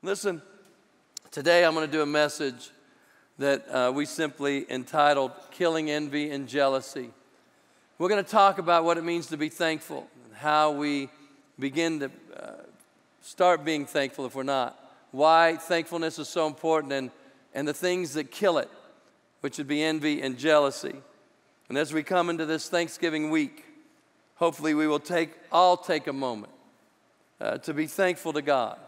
Listen, today I'm going to do a message that uh, we simply entitled Killing Envy and Jealousy. We're going to talk about what it means to be thankful and how we begin to uh, start being thankful if we're not. Why thankfulness is so important and, and the things that kill it, which would be envy and jealousy. And as we come into this Thanksgiving week, hopefully we will take, all take a moment uh, to be thankful to God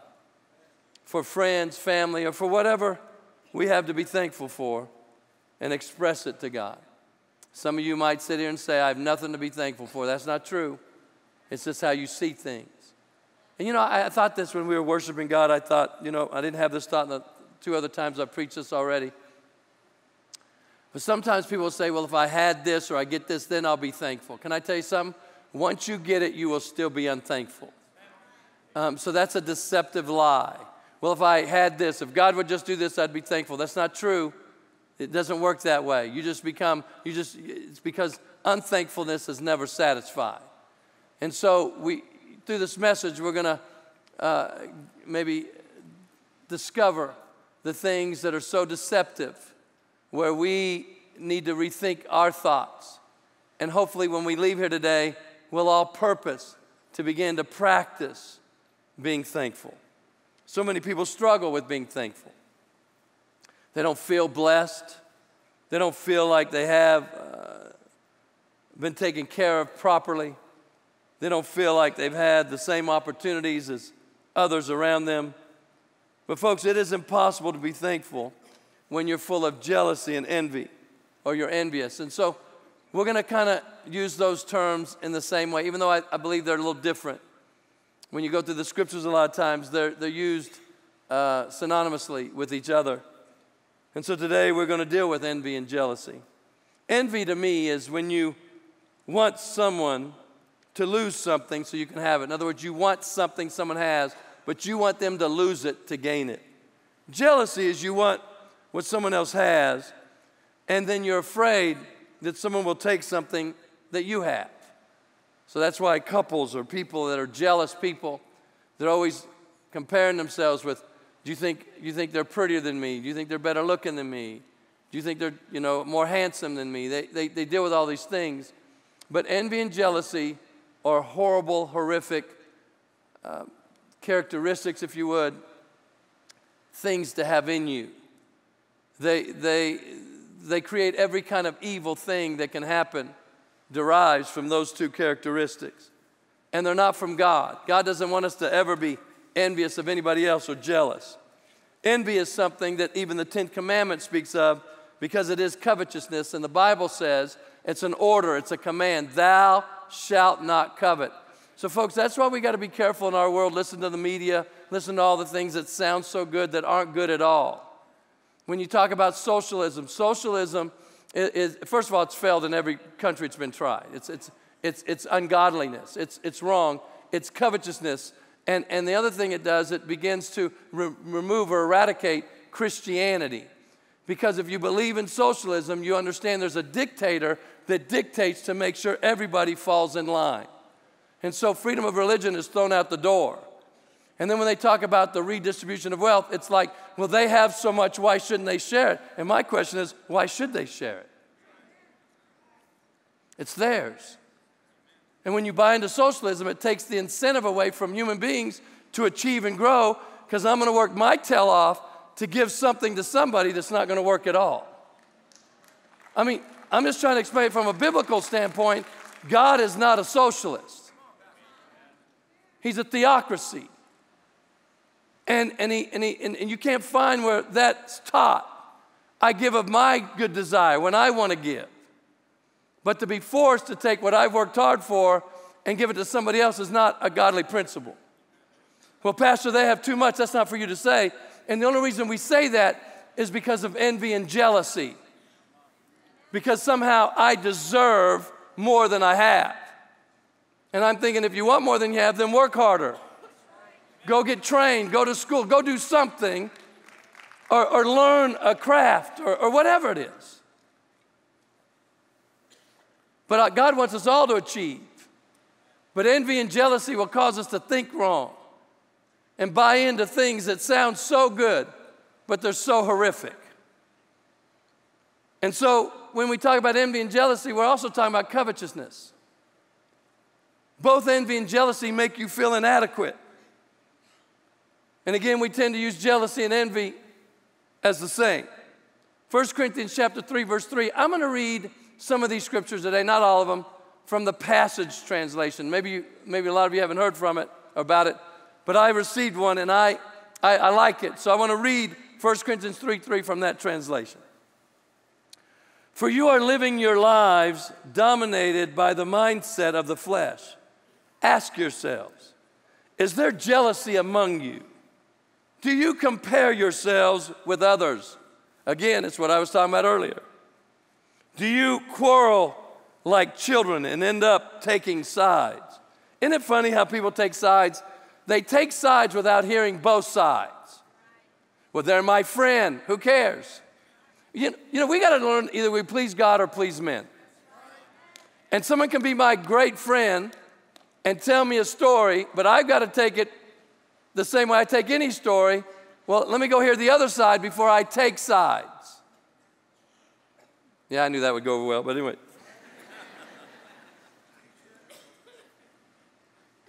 for friends, family, or for whatever we have to be thankful for and express it to God. Some of you might sit here and say, I have nothing to be thankful for. That's not true. It's just how you see things. And you know, I, I thought this when we were worshiping God. I thought, you know, I didn't have this thought in the two other times I've preached this already. But sometimes people say, well, if I had this or I get this, then I'll be thankful. Can I tell you something? Once you get it, you will still be unthankful. Um, so that's a deceptive lie well, if I had this, if God would just do this, I'd be thankful. That's not true. It doesn't work that way. You just become, you just, it's because unthankfulness is never satisfied. And so we, through this message, we're going to uh, maybe discover the things that are so deceptive, where we need to rethink our thoughts. And hopefully, when we leave here today, we'll all purpose to begin to practice being thankful. So many people struggle with being thankful. They don't feel blessed. They don't feel like they have uh, been taken care of properly. They don't feel like they've had the same opportunities as others around them. But, folks, it is impossible to be thankful when you're full of jealousy and envy or you're envious. And so, we're going to kind of use those terms in the same way, even though I, I believe they're a little different when you go through the scriptures a lot of times, they're, they're used uh, synonymously with each other. And so today we're going to deal with envy and jealousy. Envy to me is when you want someone to lose something so you can have it. In other words, you want something someone has, but you want them to lose it to gain it. Jealousy is you want what someone else has, and then you're afraid that someone will take something that you have. So that's why couples or people that are jealous people, they're always comparing themselves with, do you think, you think they're prettier than me? Do you think they're better looking than me? Do you think they're, you know, more handsome than me? They, they, they deal with all these things. But envy and jealousy are horrible, horrific uh, characteristics, if you would, things to have in you. They, they, they create every kind of evil thing that can happen derives from those two characteristics. And they're not from God. God doesn't want us to ever be envious of anybody else or jealous. Envy is something that even the Ten Commandments speaks of because it is covetousness. And the Bible says it's an order, it's a command Thou shalt not covet. So, folks, that's why we got to be careful in our world. Listen to the media, listen to all the things that sound so good that aren't good at all. When you talk about socialism, socialism is, first of all, it's failed in every country it's been tried. It's, it's, it's, it's ungodliness, it's, it's wrong, it's covetousness. And, and the other thing it does, it begins to re- remove or eradicate Christianity. Because if you believe in socialism, you understand there's a dictator that dictates to make sure everybody falls in line. And so freedom of religion is thrown out the door. And then when they talk about the redistribution of wealth, it's like, well, they have so much, why shouldn't they share it? And my question is, why should they share it? It's theirs. And when you buy into socialism, it takes the incentive away from human beings to achieve and grow because I'm going to work my tail off to give something to somebody that's not going to work at all. I mean, I'm just trying to explain from a biblical standpoint. God is not a socialist, He's a theocracy. And, and, he, and, he, and, and you can't find where that's taught. I give of my good desire when I want to give. But to be forced to take what I've worked hard for and give it to somebody else is not a godly principle. Well, Pastor, they have too much. That's not for you to say. And the only reason we say that is because of envy and jealousy. Because somehow I deserve more than I have. And I'm thinking if you want more than you have, then work harder. Go get trained, go to school, go do something, or, or learn a craft, or, or whatever it is. But uh, God wants us all to achieve. But envy and jealousy will cause us to think wrong. and buy into things that sound so good, but they're so horrific. And so when we talk about envy and jealousy, we're also talking about covetousness. Both envy and jealousy make you feel inadequate. And again, we tend to use jealousy and envy as the same. 1 Corinthians chapter 3, verse 3. I'm going to read some of these scriptures today, not all of them, from the Passion translation. Maybe, you, maybe a lot of you haven't heard from it about it, but I received one and I, I, I like it. So I want to read 1 Corinthians 3 3 from that translation. For you are living your lives dominated by the mindset of the flesh. Ask yourselves, is there jealousy among you? Do you compare yourselves with others? Again, it's what I was talking about earlier. Do you quarrel like children and end up taking sides? Isn't it funny how people take sides? They take sides without hearing both sides. Well, they're my friend. Who cares? You, you know, we got to learn either we please God or please men. And someone can be my great friend and tell me a story, but I've got to take it the same way I take any story. Well, let me go hear the other side before I take sides. Yeah, I knew that would go over well, but anyway.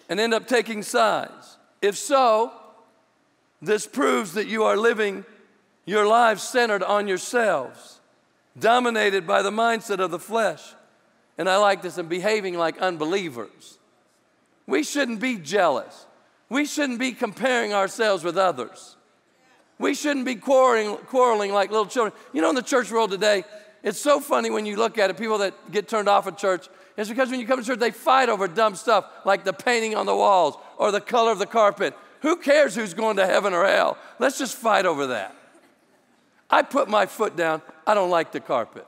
and end up taking sides. If so, this proves that you are living your lives centered on yourselves, dominated by the mindset of the flesh. And I like this, and behaving like unbelievers. We shouldn't be jealous. We shouldn't be comparing ourselves with others. We shouldn't be quarreling, quarreling like little children. You know, in the church world today, it's so funny when you look at it, people that get turned off at church, it's because when you come to church, they fight over dumb stuff like the painting on the walls or the color of the carpet. Who cares who's going to heaven or hell? Let's just fight over that. I put my foot down, I don't like the carpet.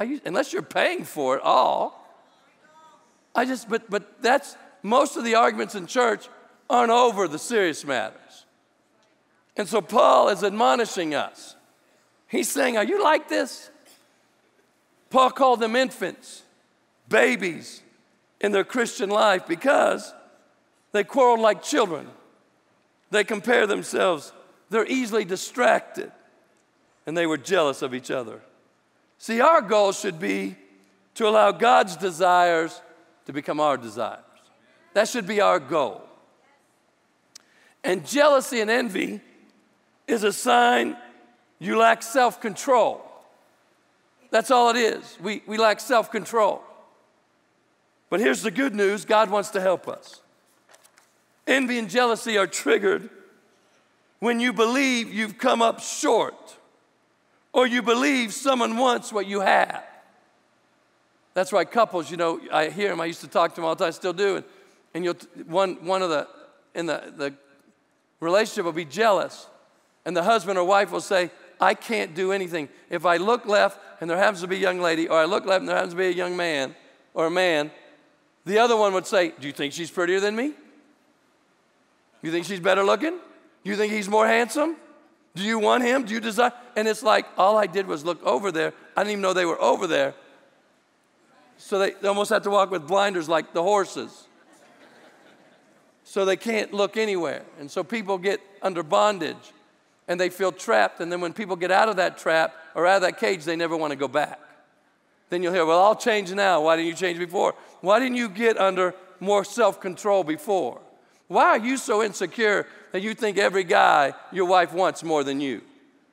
Use, unless you're paying for it all. I just, but, but that's, most of the arguments in church aren't over the serious matters. And so Paul is admonishing us. He's saying, Are you like this? Paul called them infants, babies in their Christian life because they quarreled like children. They compare themselves, they're easily distracted, and they were jealous of each other. See, our goal should be to allow God's desires to become our desires. That should be our goal. And jealousy and envy is a sign you lack self control. That's all it is. We, we lack self control. But here's the good news God wants to help us. Envy and jealousy are triggered when you believe you've come up short or you believe someone wants what you have. That's why couples, you know, I hear them, I used to talk to them all the time, I still do. And and you'll, one, one of the, in the, the relationship will be jealous. And the husband or wife will say, I can't do anything. If I look left and there happens to be a young lady, or I look left and there happens to be a young man or a man, the other one would say, Do you think she's prettier than me? You think she's better looking? You think he's more handsome? Do you want him? Do you desire? And it's like all I did was look over there. I didn't even know they were over there. So they, almost have to walk with blinders like the horses so they can't look anywhere. And so people get under bondage and they feel trapped. And then when people get out of that trap or out of that cage, they never want to go back. Then you'll hear, Well, I'll change now. Why didn't you change before? Why didn't you get under more self control before? Why are you so insecure that you think every guy your wife wants more than you?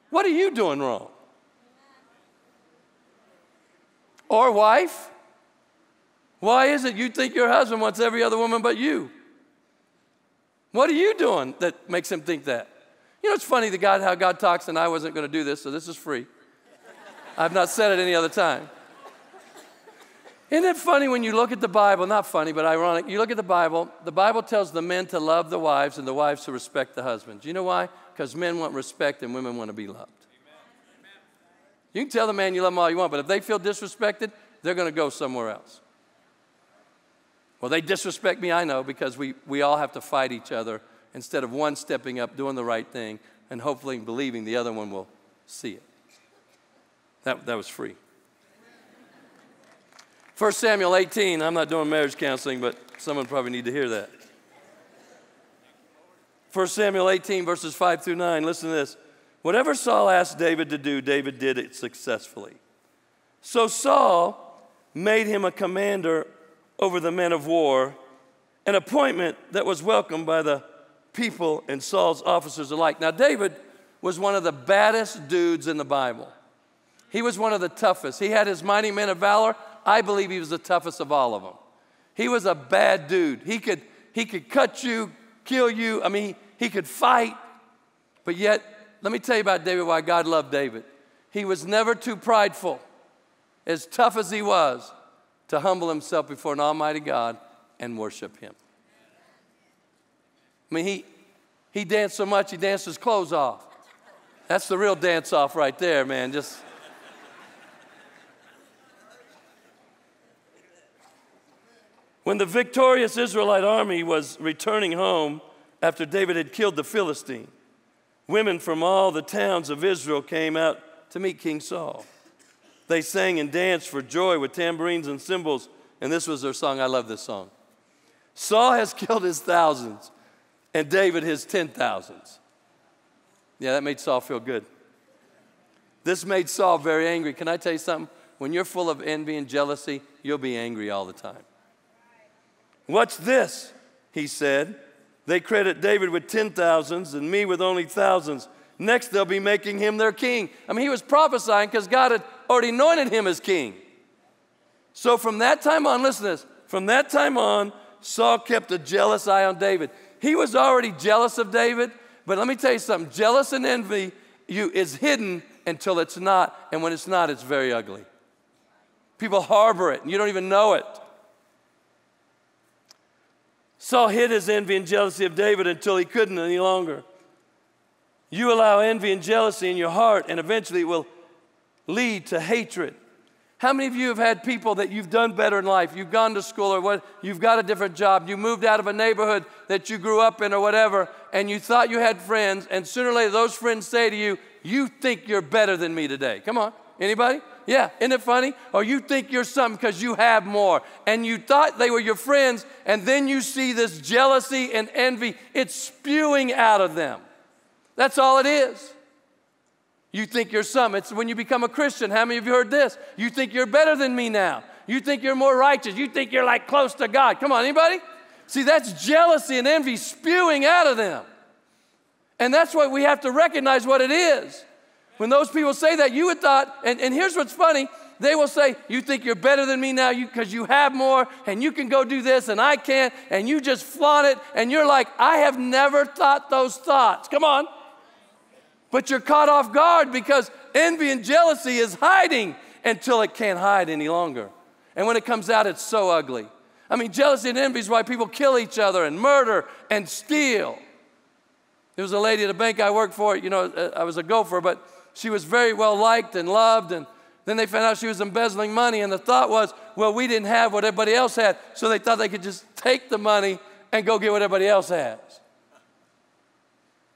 What are you doing wrong? Or, wife, why is it you think your husband wants every other woman but you? What are you doing that makes him think that? You know, it's funny the God, how God talks, and I wasn't going to do this, so this is free. I've not said it any other time. Isn't it funny when you look at the Bible? Not funny, but ironic. You look at the Bible, the Bible tells the men to love the wives and the wives to respect the husbands. You know why? Because men want respect and women want to be loved. You can tell the man you love them all you want, but if they feel disrespected, they're going to go somewhere else. Well, they disrespect me, I know, because we, we all have to fight each other instead of one stepping up, doing the right thing, and hopefully believing the other one will see it. That, that was free. 1 Samuel 18, I'm not doing marriage counseling, but someone probably need to hear that. 1 Samuel 18, verses 5 through 9. Listen to this. Whatever Saul asked David to do, David did it successfully. So Saul made him a commander over the men of war, an appointment that was welcomed by the people and Saul's officers alike. Now, David was one of the baddest dudes in the Bible. He was one of the toughest. He had his mighty men of valor. I believe he was the toughest of all of them. He was a bad dude. He could, he could cut you, kill you. I mean, he, he could fight. But yet, let me tell you about David, why God loved David. He was never too prideful, as tough as he was, to humble himself before an almighty God and worship him. I mean, he, he danced so much, he danced his clothes off. That's the real dance off right there, man. Just. When the victorious Israelite army was returning home after David had killed the Philistine, women from all the towns of Israel came out to meet King Saul. They sang and danced for joy with tambourines and cymbals, and this was their song. I love this song. Saul has killed his thousands, and David his ten thousands. Yeah, that made Saul feel good. This made Saul very angry. Can I tell you something? When you're full of envy and jealousy, you'll be angry all the time. What's this? He said. They credit David with ten thousands and me with only thousands. Next, they'll be making him their king. I mean, he was prophesying because God had already anointed him as king. So from that time on, listen to this. From that time on, Saul kept a jealous eye on David. He was already jealous of David, but let me tell you something jealous and envy you, is hidden until it's not, and when it's not, it's very ugly. People harbor it, and you don't even know it. Saul hid his envy and jealousy of David until he couldn't any longer. You allow envy and jealousy in your heart, and eventually it will lead to hatred. How many of you have had people that you've done better in life? You've gone to school or what, you've got a different job, you moved out of a neighborhood that you grew up in or whatever, and you thought you had friends, and sooner or later those friends say to you, You think you're better than me today. Come on, anybody? Yeah, isn't it funny? Or you think you're something because you have more. And you thought they were your friends, and then you see this jealousy and envy, it's spewing out of them. That's all it is. You think you're some. It's when you become a Christian. How many of you heard this? You think you're better than me now. You think you're more righteous. You think you're like close to God. Come on, anybody? See, that's jealousy and envy spewing out of them. And that's why we have to recognize what it is. When those people say that, you would thought, and, and here's what's funny, they will say, You think you're better than me now because you, you have more and you can go do this and I can't, and you just flaunt it, and you're like, I have never thought those thoughts. Come on. But you're caught off guard because envy and jealousy is hiding until it can't hide any longer. And when it comes out, it's so ugly. I mean, jealousy and envy is why people kill each other and murder and steal. There was a lady at a bank I worked for, you know, uh, I was a gopher, but she was very well liked and loved. And then they found out she was embezzling money. And the thought was, well, we didn't have what everybody else had. So they thought they could just take the money and go get what everybody else has.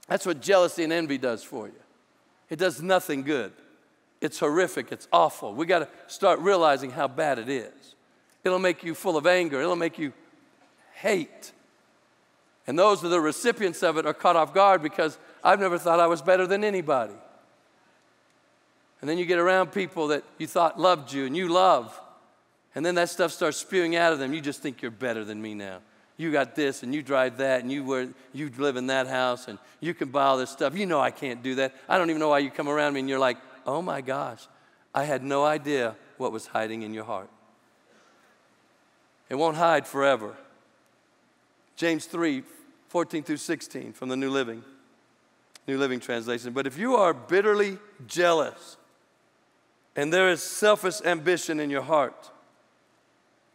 That's what jealousy and envy does for you. It does nothing good. It's horrific. It's awful. We got to start realizing how bad it is. It'll make you full of anger. It'll make you hate. And those are the recipients of it are caught off guard because I've never thought I was better than anybody. And then you get around people that you thought loved you and you love. And then that stuff starts spewing out of them. You just think you're better than me now. You got this and you drive that and you, were, you live in that house and you can buy all this stuff. You know I can't do that. I don't even know why you come around me and you're like, oh my gosh, I had no idea what was hiding in your heart. It won't hide forever. James 3 14 through 16 from the New Living, New Living Translation. But if you are bitterly jealous, and there is selfish ambition in your heart.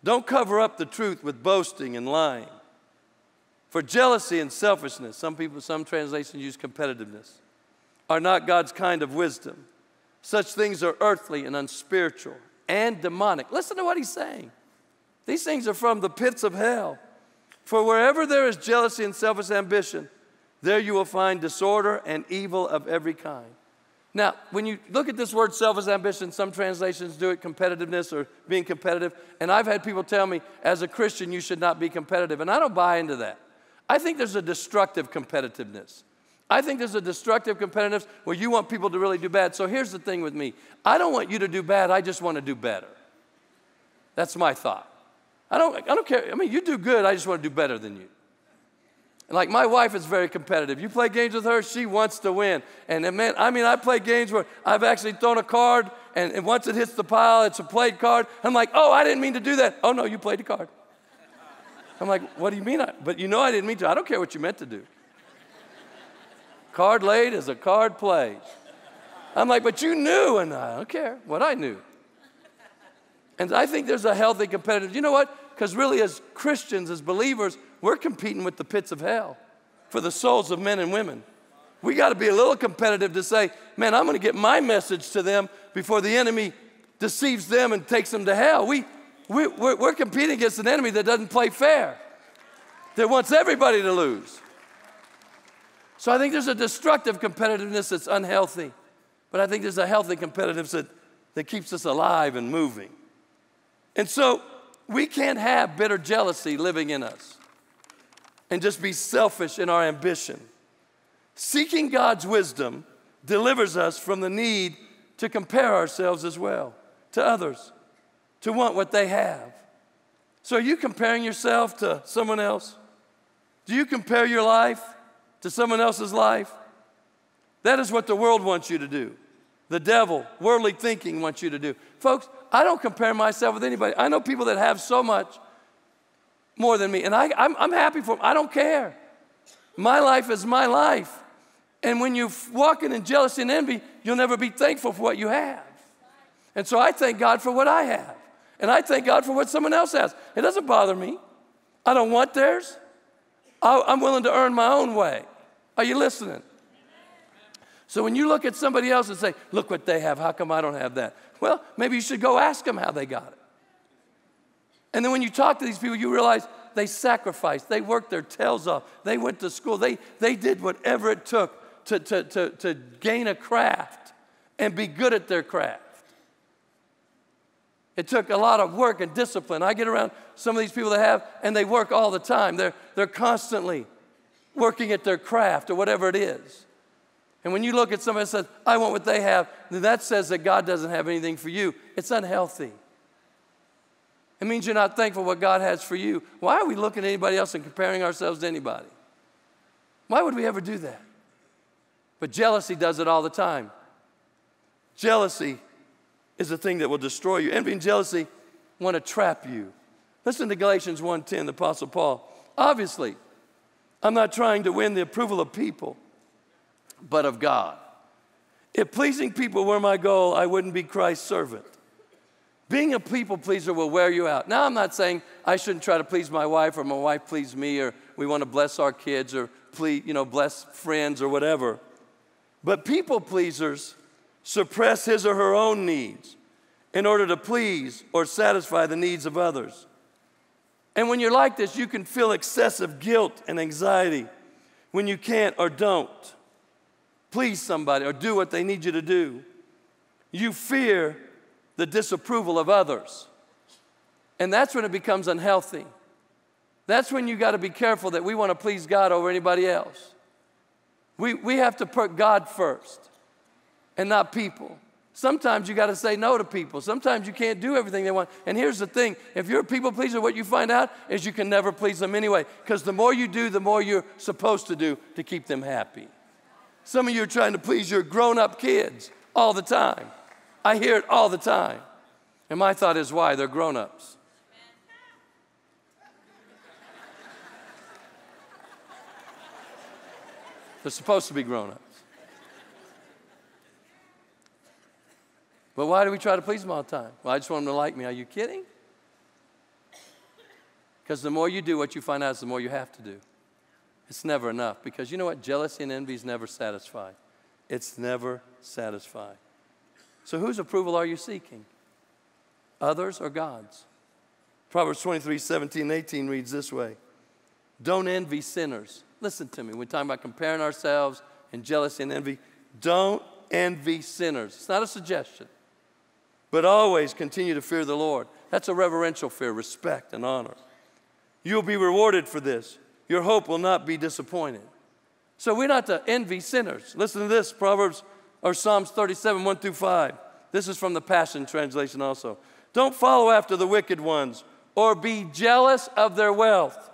Don't cover up the truth with boasting and lying. For jealousy and selfishness, some people, some translations use competitiveness, are not God's kind of wisdom. Such things are earthly and unspiritual and demonic. Listen to what he's saying. These things are from the pits of hell. For wherever there is jealousy and selfish ambition, there you will find disorder and evil of every kind. Now, when you look at this word selfish ambition, some translations do it competitiveness or being competitive. And I've had people tell me, as a Christian, you should not be competitive. And I don't buy into that. I think there's a destructive competitiveness. I think there's a destructive competitiveness where you want people to really do bad. So here's the thing with me I don't want you to do bad, I just want to do better. That's my thought. I don't, I don't care. I mean, you do good, I just want to do better than you. And like my wife is very competitive. You play games with her, she wants to win. And man, I mean, I play games where I've actually thrown a card, and, and once it hits the pile, it's a played card. I'm like, oh, I didn't mean to do that. Oh no, you played the card. I'm like, what do you mean? I, but you know I didn't mean to. I don't care what you meant to do. Card laid is a card played. I'm like, but you knew, and I don't care what I knew. And I think there's a healthy competitive. You know what? Because really, as Christians, as believers, we're competing with the pits of hell for the souls of men and women. We got to be a little competitive to say, man, I'm going to get my message to them before the enemy deceives them and takes them to hell. We, we, we're, we're competing against an enemy that doesn't play fair, that wants everybody to lose. So I think there's a destructive competitiveness that's unhealthy, but I think there's a healthy competitiveness that, that keeps us alive and moving. And so we can't have bitter jealousy living in us and just be selfish in our ambition. Seeking God's wisdom delivers us from the need to compare ourselves as well to others, to want what they have. So, are you comparing yourself to someone else? Do you compare your life to someone else's life? That is what the world wants you to do. The devil, worldly thinking, wants you to do. Folks, I don't compare myself with anybody. I know people that have so much more than me. And I, I'm, I'm happy for them. I don't care. My life is my life. And when you're walking in jealousy and envy, you'll never be thankful for what you have. And so I thank God for what I have. And I thank God for what someone else has. It doesn't bother me. I don't want theirs. I'm willing to earn my own way. Are you listening? So when you look at somebody else and say, look what they have, how come I don't have that? Well, maybe you should go ask them how they got it. And then when you talk to these people, you realize they sacrificed, they worked their tails off, they went to school, they, they did whatever it took to, to, to, to gain a craft and be good at their craft. It took a lot of work and discipline. I get around some of these people that have, and they work all the time. They're, they're constantly working at their craft or whatever it is. And when you look at somebody that says, I want what they have, then that says that God doesn't have anything for you. It's unhealthy. It means you're not thankful what God has for you. Why are we looking at anybody else and comparing ourselves to anybody? Why would we ever do that? But jealousy does it all the time. Jealousy is a thing that will destroy you. Envy and jealousy want to trap you. Listen to Galatians 1:10, the Apostle Paul. Obviously, I'm not trying to win the approval of people, but of God. If pleasing people were my goal, I wouldn't be Christ's servant. Being a people pleaser will wear you out. Now, I'm not saying I shouldn't try to please my wife or my wife please me or we want to bless our kids or please, you know, bless friends or whatever. But people pleasers suppress his or her own needs in order to please or satisfy the needs of others. And when you're like this, you can feel excessive guilt and anxiety when you can't or don't please somebody or do what they need you to do. You fear the disapproval of others. And that's when it becomes unhealthy. That's when you got to be careful that we want to please God over anybody else. We, we have to put God first and not people. Sometimes you got to say no to people. Sometimes you can't do everything they want. And here's the thing if you're a people pleaser, what you find out is you can never please them anyway. Because the more you do, the more you're supposed to do to keep them happy. Some of you are trying to please your grown up kids all the time. I hear it all the time. And my thought is why? They're grown ups. They're supposed to be grown ups. But why do we try to please them all the time? Well, I just want them to like me. Are you kidding? Because the more you do what you find out is the more you have to do. It's never enough. Because you know what? Jealousy and envy is never satisfied. It's never satisfied. So whose approval are you seeking? Others or God's? Proverbs 23, 17, 18 reads this way Don't envy sinners. Listen to me. We're talking about comparing ourselves and jealousy and envy. Don't envy sinners. It's not a suggestion but always continue to fear the Lord. That's a reverential fear, respect and honor. You'll be rewarded for this. your hope will not be disappointed. So we're not to envy sinners. Listen to this Proverbs or Psalms 37, 1 through 5. This is from the Passion Translation also. Don't follow after the wicked ones or be jealous of their wealth.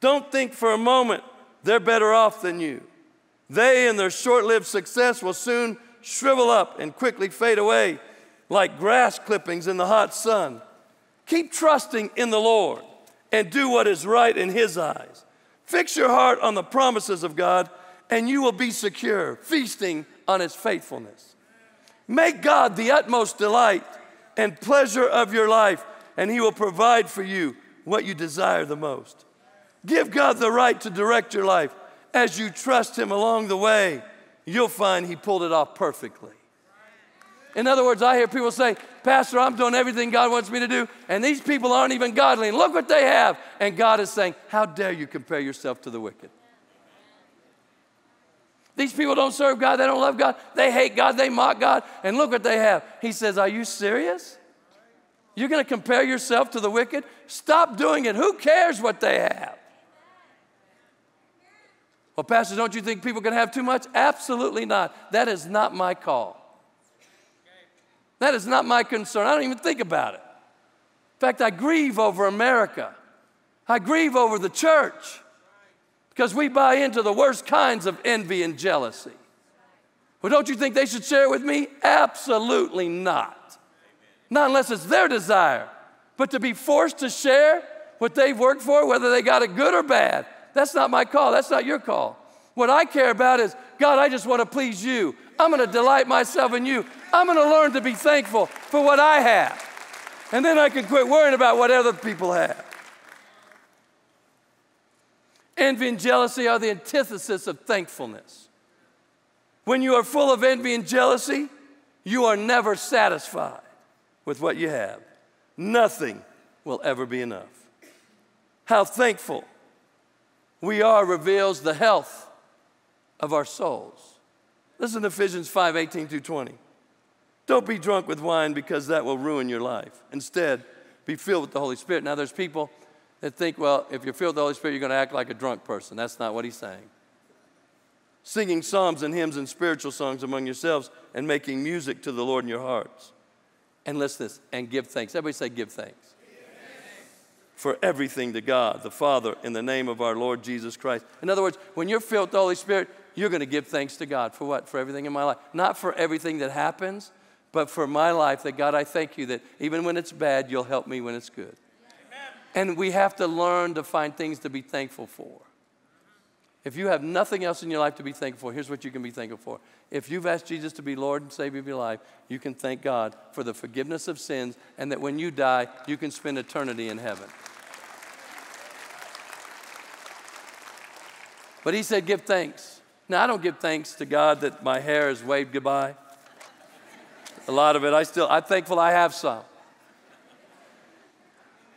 Don't think for a moment they're better off than you. They and their short lived success will soon shrivel up and quickly fade away like grass clippings in the hot sun. Keep trusting in the Lord and do what is right in His eyes. Fix your heart on the promises of God, and you will be secure, feasting on His faithfulness. Make God the utmost delight and pleasure of your life, and He will provide for you what you desire the most. Give God the right to direct your life. As you trust Him along the way, you'll find He pulled it off perfectly. In other words, I hear people say, Pastor, I'm doing everything God wants me to do, and these people aren't even godly, and look what they have. And God is saying, How dare you compare yourself to the wicked? These people don't serve God, they don't love God, they hate God, they mock God, and look what they have. He says, Are you serious? You're gonna compare yourself to the wicked? Stop doing it. Who cares what they have? Well, Pastor, don't you think people can have too much? Absolutely not. That is not my call. That is not my concern. I don't even think about it. In fact, I grieve over America. I grieve over the church because we buy into the worst kinds of envy and jealousy. Well, don't you think they should share it with me? Absolutely not. Not unless it's their desire. But to be forced to share what they've worked for, whether they got it good or bad, that's not my call. That's not your call. What I care about is, God, I just want to please you. I'm going to delight myself in you. I'm going to learn to be thankful for what I have. And then I can quit worrying about what other people have. Envy and jealousy are the antithesis of thankfulness. When you are full of envy and jealousy, you are never satisfied with what you have. Nothing will ever be enough. How thankful we are reveals the health of our souls. Listen to Ephesians 5 18 through 20. Don't be drunk with wine because that will ruin your life. Instead, be filled with the Holy Spirit. Now, there's people that think, well, if you're filled with the Holy Spirit, you're going to act like a drunk person. That's not what he's saying. Singing psalms and hymns and spiritual songs among yourselves and making music to the Lord in your hearts. And listen this, and give thanks. Everybody say, give thanks for everything to God, the Father, in the name of our Lord Jesus Christ. In other words, when you're filled with the Holy Spirit, you're going to give thanks to God for what? For everything in my life. Not for everything that happens, but for my life, that God, I thank you that even when it's bad, you'll help me when it's good. And we have to learn to find things to be thankful for. If you have nothing else in your life to be thankful for, here's what you can be thankful for. If you've asked Jesus to be Lord and Savior of your life, you can thank God for the forgiveness of sins and that when you die, you can spend eternity in heaven. But he said, Give thanks. Now, I don't give thanks to God that my hair is waved goodbye. A lot of it, I still, I'm thankful I have some.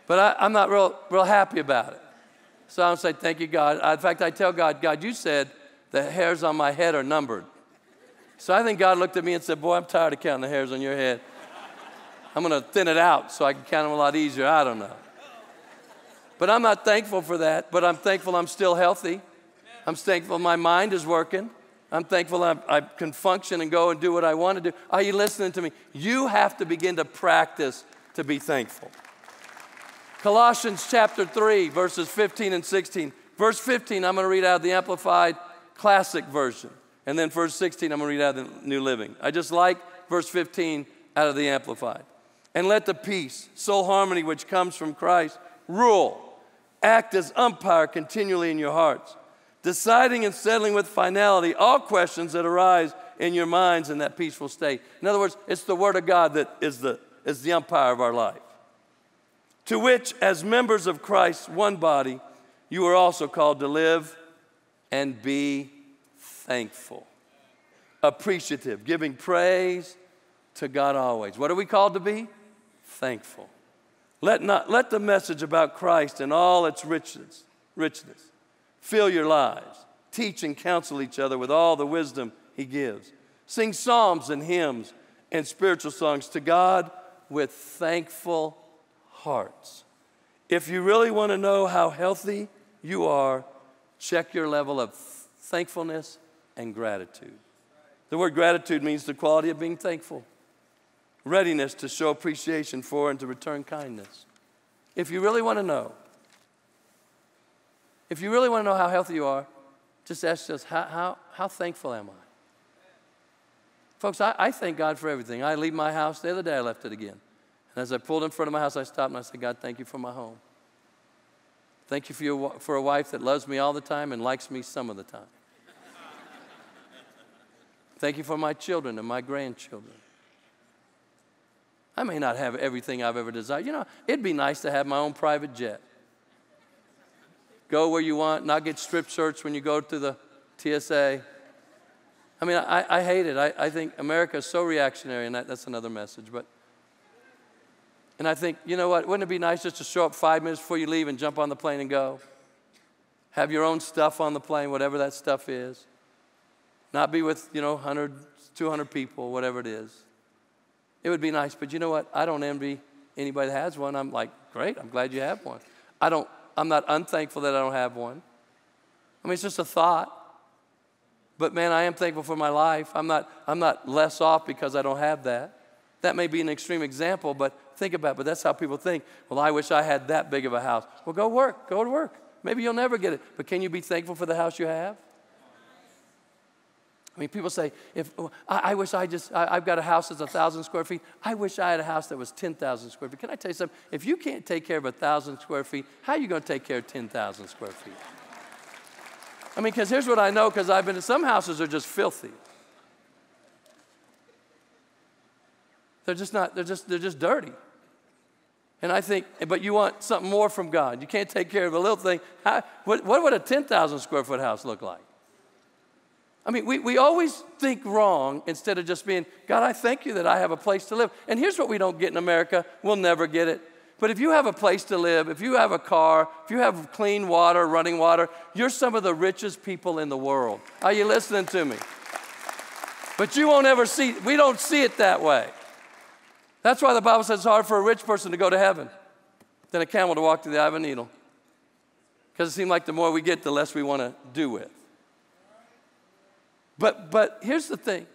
But I, am not real, real happy about it. So I don't say, Thank you, God. In fact, I tell God, God, you said the hairs on my head are numbered. So I think God looked at me and said, Boy, I'm tired of counting the hairs on your head. I'm going to thin it out so I can count them a lot easier. I don't know. But I'm not thankful for that, but I'm thankful I'm still healthy. I'm thankful my mind is working. I'm thankful I, I, can function and go and do what I want to do. Are you listening to me? You have to begin to practice to be thankful. Colossians chapter 3, verses 15 and 16. Verse 15, I'm going to read out of the Amplified Classic Version. And then verse 16, I'm going to read out of the New Living. I just like verse 15 out of the Amplified. And let the peace, soul harmony which comes from Christ, rule. Act as umpire continually in your hearts deciding and settling with finality all questions that arise in your minds in that peaceful state. In other words, it's the Word of God that is the, is the umpire of our life. To which, as members of Christ's one body, you are also called to live and be thankful, appreciative, giving praise to God always. What are we called to be? Thankful. Let, not, let the message about Christ and all its richness, richness Fill your lives. Teach and counsel each other with all the wisdom He gives. Sing psalms and hymns and spiritual songs to God with thankful hearts. If you really want to know how healthy you are, check your level of thankfulness and gratitude. The word gratitude means the quality of being thankful, readiness to show appreciation for and to return kindness. If you really want to know, if you really want to know how healthy you are, just ask yourself, how, how, how thankful am I? Folks, I, I thank God for everything. I leave my house, the other day I left it again. And as I pulled in front of my house, I stopped and I said, God, thank you for my home. Thank you for, your, for a wife that loves me all the time and likes me some of the time. Thank you for my children and my grandchildren. I may not have everything I've ever desired. You know, it'd be nice to have my own private jet. Go where you want, not get strip searched when you go to the TSA. I mean, I, I hate it. I, I think America is so reactionary, and that, that's another message. But, and I think, you know what? Wouldn't it be nice just to show up five minutes before you leave and jump on the plane and go? Have your own stuff on the plane, whatever that stuff is. Not be with, you know, 100, 200 people, whatever it is. It would be nice, but you know what? I don't envy anybody that has one. I'm like, great, I'm glad you have one. I don't, I'm not unthankful that I don't have one. I mean, it's just a thought. But man, I am thankful for my life. I'm not, I'm not less off because I don't have that. That may be an extreme example, but think about it. But that's how people think. Well, I wish I had that big of a house. Well, go work. Go to work. Maybe you'll never get it. But can you be thankful for the house you have? I mean, people say, if I, I wish I just, I, have got a house that's a thousand square feet. I wish I had a house that was 10,000 square feet. Can I tell you something? If you can't take care of a thousand square feet, how are you going to take care of 10,000 square feet? I mean, because here's what I know because I've been to some houses are just filthy. They're just not, they're just, they're just dirty. And I think, but you want something more from God. You can't take care of a little thing. How, what, what would a 10,000 square foot house look like? I mean, we, we always think wrong instead of just being, God, I thank you that I have a place to live. And here's what we don't get in America we'll never get it. But if you have a place to live, if you have a car, if you have clean water, running water, you're some of the richest people in the world. Are you listening to me? But you won't ever see, we don't see it that way. That's why the Bible says it's hard for a rich person to go to heaven than a camel to walk through the eye of a needle. Because it seems like the more we get, the less we want to do with. But, but here's the thing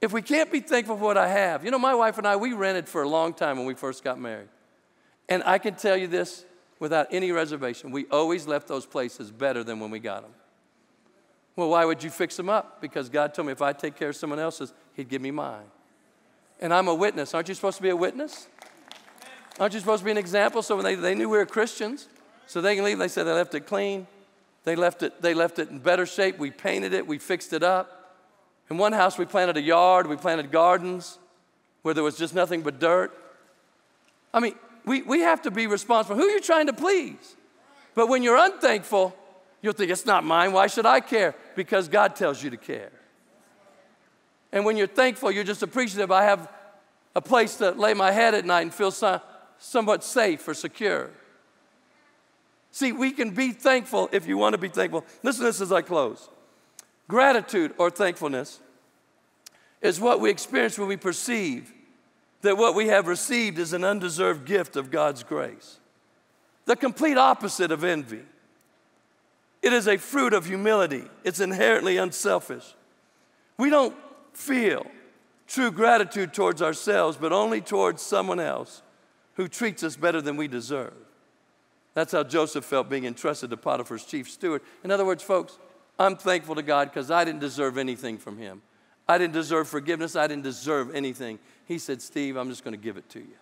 if we can't be thankful for what I have, you know, my wife and I, we rented for a long time when we first got married. And I can tell you this without any reservation we always left those places better than when we got them. Well, why would you fix them up? Because God told me if I take care of someone else's, He'd give me mine. And I'm a witness. Aren't you supposed to be a witness? Aren't you supposed to be an example? So when they, they knew we were Christians, so they can leave, they said they left it clean. They left it, they left it in better shape. We painted it, we fixed it up. In one house, we planted a yard, we planted gardens where there was just nothing but dirt. I mean, we, we have to be responsible. Who are you trying to please? But when you're unthankful, you'll think, it's not mine. Why should I care? Because God tells you to care. And when you're thankful, you're just appreciative. I have a place to lay my head at night and feel so, somewhat safe or secure. See, we can be thankful if you want to be thankful. Listen to this as I close. Gratitude or thankfulness is what we experience when we perceive that what we have received is an undeserved gift of God's grace. The complete opposite of envy. It is a fruit of humility, it's inherently unselfish. We don't feel true gratitude towards ourselves, but only towards someone else who treats us better than we deserve. That's how Joseph felt being entrusted to Potiphar's chief steward. In other words, folks, I'm thankful to God because I didn't deserve anything from him. I didn't deserve forgiveness. I didn't deserve anything. He said, Steve, I'm just going to give it to you.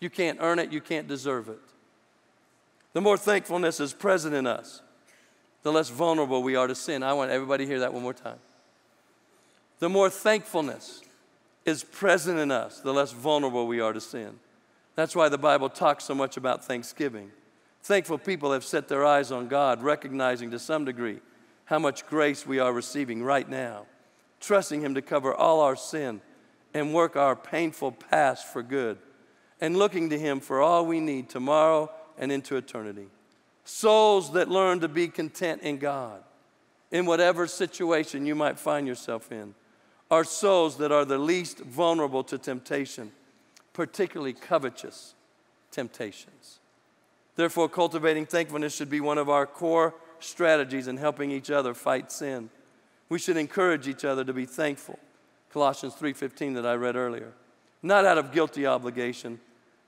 You can't earn it, you can't deserve it. The more thankfulness is present in us, the less vulnerable we are to sin. I want everybody to hear that one more time. The more thankfulness is present in us, the less vulnerable we are to sin. That's why the Bible talks so much about thanksgiving. Thankful people have set their eyes on God, recognizing to some degree how much grace we are receiving right now, trusting Him to cover all our sin and work our painful past for good, and looking to Him for all we need tomorrow and into eternity. Souls that learn to be content in God, in whatever situation you might find yourself in, are souls that are the least vulnerable to temptation particularly covetous temptations. Therefore, cultivating thankfulness should be one of our core strategies in helping each other fight sin. We should encourage each other to be thankful. Colossians 3:15 that I read earlier. Not out of guilty obligation,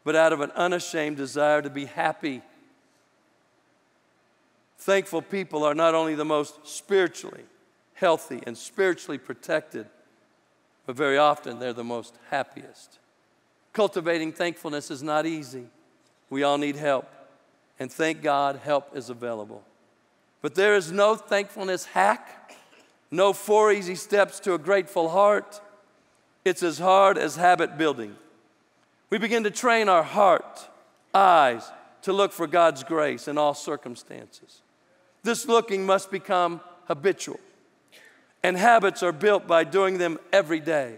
but out of an unashamed desire to be happy. Thankful people are not only the most spiritually healthy and spiritually protected, but very often they're the most happiest. Cultivating thankfulness is not easy. We all need help. And thank God, help is available. But there is no thankfulness hack, no four easy steps to a grateful heart. It's as hard as habit building. We begin to train our heart, eyes, to look for God's grace in all circumstances. This looking must become habitual. And habits are built by doing them every day.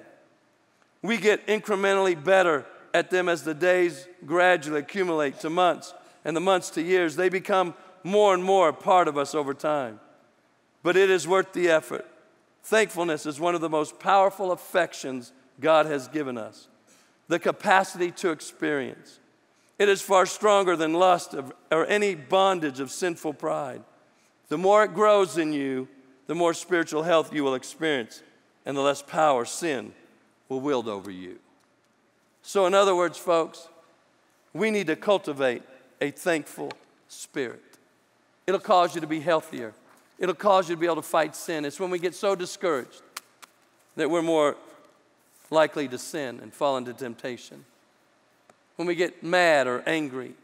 We get incrementally better at them as the days gradually accumulate to months and the months to years. They become more and more a part of us over time. But it is worth the effort. Thankfulness is one of the most powerful affections God has given us the capacity to experience. It is far stronger than lust or any bondage of sinful pride. The more it grows in you, the more spiritual health you will experience, and the less power sin will wield over you. So, in other words, folks, we need to cultivate a thankful spirit. It'll cause you to be healthier, it'll cause you to be able to fight sin. It's when we get so discouraged that we're more likely to sin and fall into temptation. When we get mad or angry.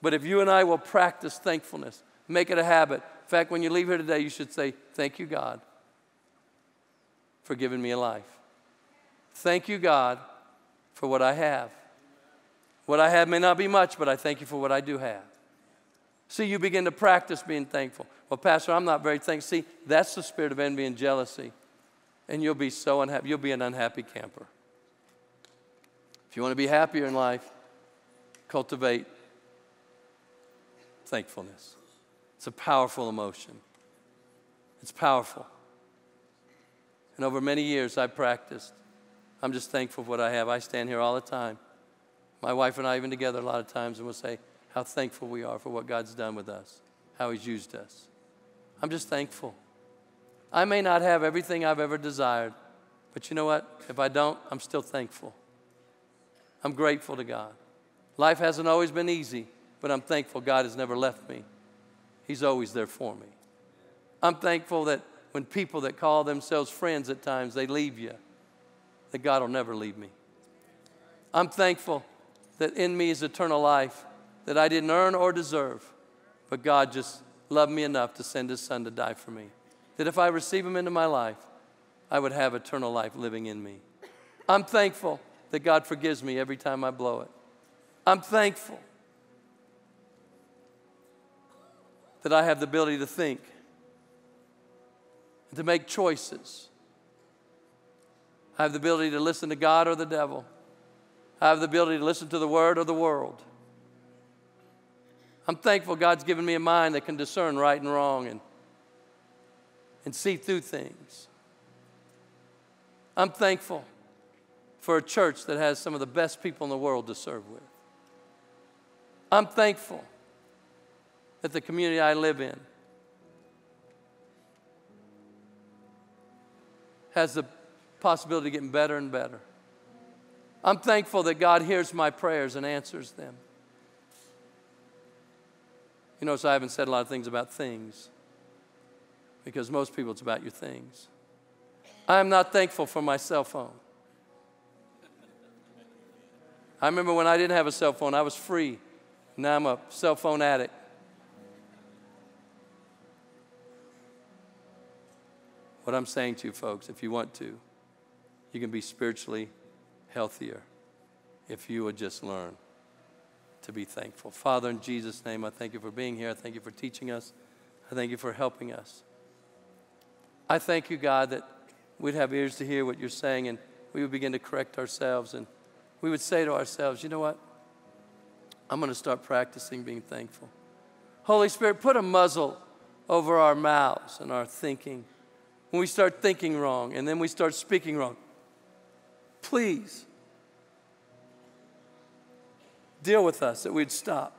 But if you and I will practice thankfulness, make it a habit, fact, when you leave here today, you should say, Thank you, God, for giving me a life. Thank you, God, for what I have. What I have may not be much, but I thank you for what I do have. See, you begin to practice being thankful. Well, Pastor, I'm not very thankful. See, that's the spirit of envy and jealousy. And you'll be so unhappy. You'll be an unhappy camper. If you want to be happier in life, cultivate thankfulness. It's a powerful emotion. It's powerful. And over many years, I've practiced. I'm just thankful for what I have. I stand here all the time. My wife and I, even together, a lot of times, and we'll say how thankful we are for what God's done with us, how He's used us. I'm just thankful. I may not have everything I've ever desired, but you know what? If I don't, I'm still thankful. I'm grateful to God. Life hasn't always been easy, but I'm thankful God has never left me. He's always there for me. I'm thankful that when people that call themselves friends at times, they leave you, that God will never leave me. I'm thankful that in me is eternal life that I didn't earn or deserve, but God just loved me enough to send His Son to die for me. That if I receive Him into my life, I would have eternal life living in me. I'm thankful that God forgives me every time I blow it. I'm thankful that I have the ability to think and to make choices. I have the ability to listen to God or the devil. I have the ability to listen to the word or the world. I'm thankful God's given me a mind that can discern right and wrong and, and see through things. I'm thankful for a church that has some of the best people in the world to serve with. I'm thankful that the community I live in has the possibility of getting better and better. I'm thankful that God hears my prayers and answers them. You notice I haven't said a lot of things about things because most people it's about your things. I am not thankful for my cell phone. I remember when I didn't have a cell phone, I was free. Now I'm a cell phone addict. What I'm saying to you, folks, if you want to, you can be spiritually healthier if you would just learn to be thankful. Father, in Jesus' name, I thank you for being here. I thank you for teaching us. I thank you for helping us. I thank you, God, that we'd have ears to hear what you're saying and we would begin to correct ourselves and we would say to ourselves, you know what? I'm going to start practicing being thankful. Holy Spirit, put a muzzle over our mouths and our thinking when we start thinking wrong and then we start speaking wrong. Please deal with us that we'd stop.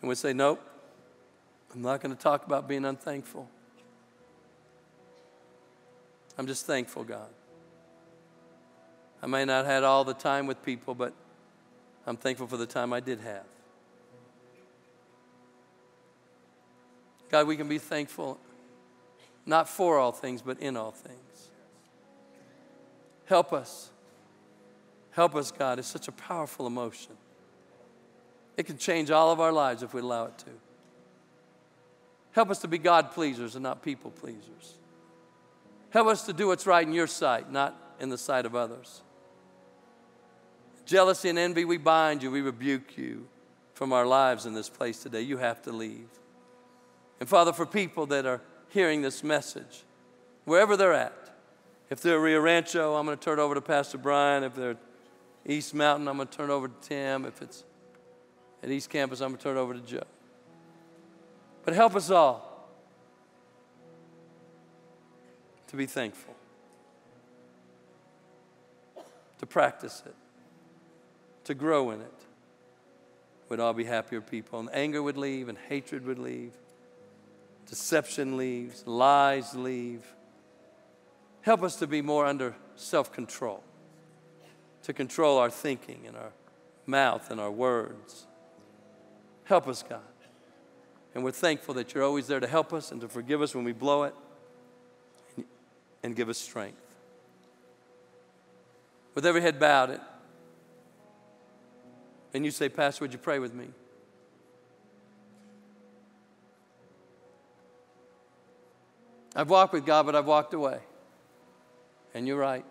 And we'd say, Nope, I'm not going to talk about being unthankful. I'm just thankful, God. I may not have had all the time with people, but I'm thankful for the time I did have. God, we can be thankful not for all things, but in all things. Help us. Help us, God. It's such a powerful emotion. It can change all of our lives if we allow it to. Help us to be God pleasers and not people pleasers. Help us to do what's right in your sight, not in the sight of others. Jealousy and envy, we bind you, we rebuke you from our lives in this place today. You have to leave. And Father, for people that are hearing this message, wherever they're at, if they're Rio Rancho, I'm going to turn it over to Pastor Brian. If they're East Mountain, I'm going to turn it over to Tim. If it's at East Campus, I'm going to turn it over to Joe. But help us all to be thankful, to practice it, to grow in it. We'd all be happier people. And anger would leave, and hatred would leave, deception leaves, lies leave. Help us to be more under self control, to control our thinking and our mouth and our words. Help us, God. And we're thankful that you're always there to help us and to forgive us when we blow it and give us strength. With every head bowed, and you say, Pastor, would you pray with me? I've walked with God, but I've walked away. And you're right.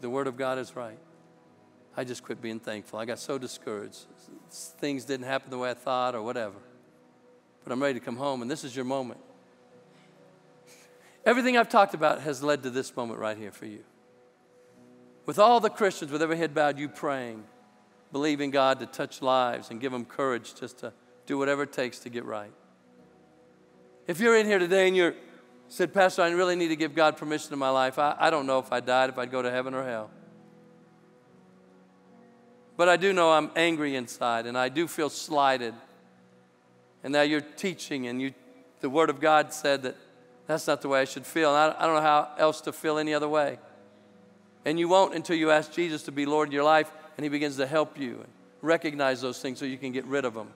The Word of God is right. I just quit being thankful. I got so discouraged. Things didn't happen the way I thought or whatever but I'm ready to come home, and this is your moment. Everything I've talked about has led to this moment right here for you. With all the Christians with every head bowed, you praying, believing God to touch lives and give them courage just to do whatever it takes to get right. If you're in here today and you're said, Pastor, I really need to give God permission in my life. I, I don't know if I died, if I'd go to heaven or hell. But I do know I'm angry inside and I do feel slighted and now you're teaching, and you, the Word of God said that that's not the way I should feel. And I, I don't know how else to feel any other way. And you won't until you ask Jesus to be Lord in your life, and He begins to help you and recognize those things so you can get rid of them.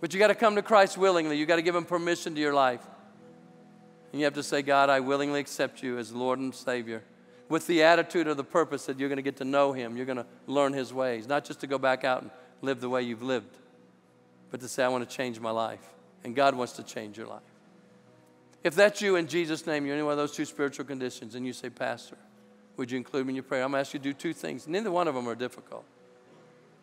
But you got to come to Christ willingly. You got to give Him permission to your life. And you have to say, God, I willingly accept you as Lord and Savior with the attitude or the purpose that you're going to get to know Him. You're going to learn His ways, not just to go back out and live the way you've lived but to say, I want to change my life. And God wants to change your life. If that's you in Jesus' name, you're in one of those two spiritual conditions, and you say, Pastor, would you include me in your prayer? I'm going to ask you to do two things. Neither one of them are difficult.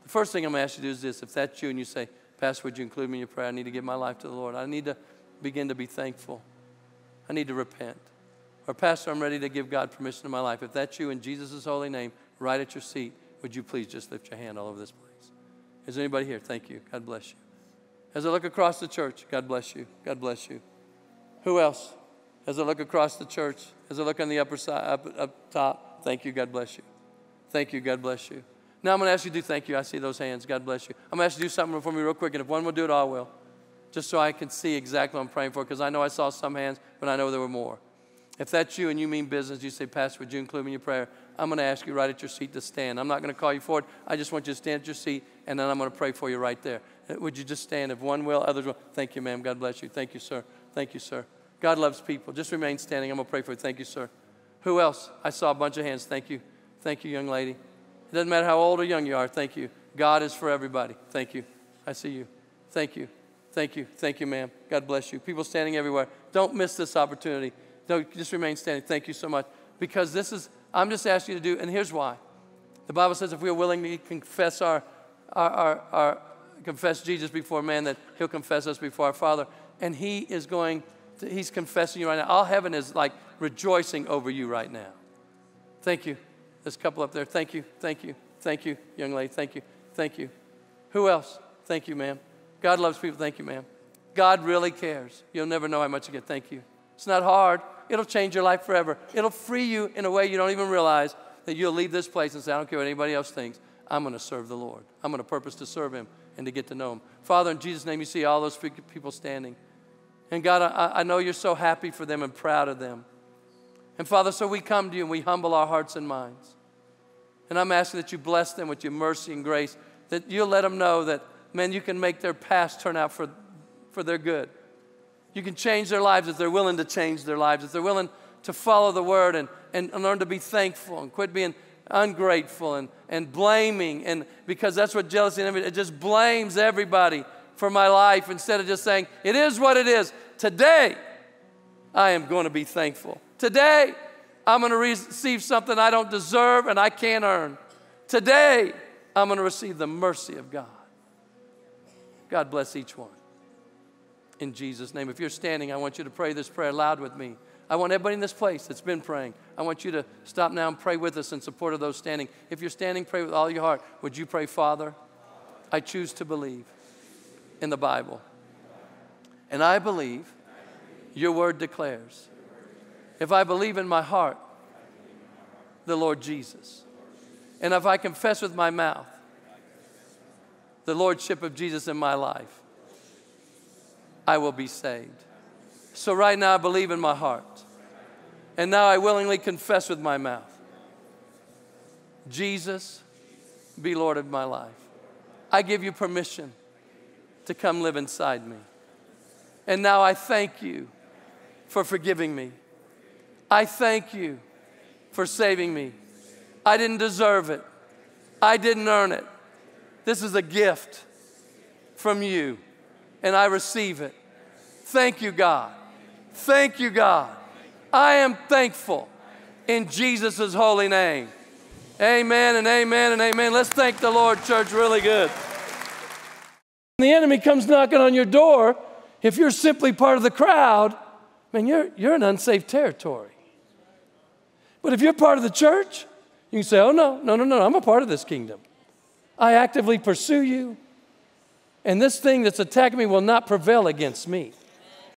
The first thing I'm going to ask you to do is this if that's you and you say, Pastor, would you include me in your prayer? I need to give my life to the Lord. I need to begin to be thankful. I need to repent. Or, Pastor, I'm ready to give God permission in my life. If that's you in Jesus' holy name, right at your seat, would you please just lift your hand all over this place? Is there anybody here? Thank you. God bless you. As I look across the church, God bless you. God bless you. Who else? As I look across the church, as I look on the upper side, up, up top, thank you. God bless you. Thank you. God bless you. Now I'm going to ask you to do thank you. I see those hands. God bless you. I'm going to ask you to do something for me real quick, and if one will do it, I will. Just so I can see exactly what I'm praying for, because I know I saw some hands, but I know there were more. If that's you and you mean business, you say, Pastor, would you include me in your prayer? I'm going to ask you right at your seat to stand. I'm not going to call you forward. I just want you to stand at your seat, and then I'm going to pray for you right there. Uh, would you just stand? If one will, others will. Thank you, ma'am. God bless you. Thank you, sir. Thank you, sir. God loves people. Just remain standing. I'm going to pray for you. Thank you, sir. Who else? I saw a bunch of hands. Thank you. Thank you, young lady. It doesn't matter how old or young you are. Thank you. God is for everybody. Thank you. I see you. Thank you. Thank you. Thank you, ma'am. God bless you. People standing everywhere. Don't miss this opportunity. No, just remain standing. Thank you so much. Because this is, I'm just asking you to do, and here's why. The Bible says if we are willing to confess our, our, our, our confess Jesus before man, that he'll confess us before our Father. And he is going, to, he's confessing you right now. All heaven is like rejoicing over you right now. Thank you. There's a couple up there. Thank you. Thank you. Thank you, young lady. Thank you. Thank you. Who else? Thank you, ma'am. God loves people. Thank you, ma'am. God really cares. You'll never know how much you get. Thank you. It's not hard. It'll change your life forever. It'll free you in a way you don't even realize that you'll leave this place and say, I don't care what anybody else thinks. I'm going to serve the Lord. I'm going to purpose to serve Him and to get to know Him. Father, in Jesus' name, you see all those people standing. And God, I, I know you're so happy for them and proud of them. And Father, so we come to you and we humble our hearts and minds. And I'm asking that you bless them with your mercy and grace, that you'll let them know that, man, you can make their past turn out for, for their good. You can change their lives if they're willing to change their lives, if they're willing to follow the word and, and learn to be thankful and quit being ungrateful and, and blaming. And because that's what jealousy and envy, it just blames everybody for my life instead of just saying, it is what it is. Today, I am going to be thankful. Today, I'm going to receive something I don't deserve and I can't earn. Today, I'm going to receive the mercy of God. God bless each one. In Jesus' name. If you're standing, I want you to pray this prayer loud with me. I want everybody in this place that's been praying, I want you to stop now and pray with us in support of those standing. If you're standing, pray with all your heart. Would you pray, Father? I choose to believe in the Bible. And I believe your word declares if I believe in my heart the Lord Jesus, and if I confess with my mouth the Lordship of Jesus in my life, I will be saved. So right now, I believe in my heart. And now I willingly confess with my mouth Jesus, be Lord of my life. I give you permission to come live inside me. And now I thank you for forgiving me. I thank you for saving me. I didn't deserve it, I didn't earn it. This is a gift from you, and I receive it. Thank you, God. Thank you, God. I am thankful in Jesus' holy name. Amen and amen and amen. Let's thank the Lord, church, really good. The enemy comes knocking on your door. If you're simply part of the crowd, man, you're, you're in unsafe territory. But if you're part of the church, you can say, oh, no, no, no, no, I'm a part of this kingdom. I actively pursue you, and this thing that's attacking me will not prevail against me.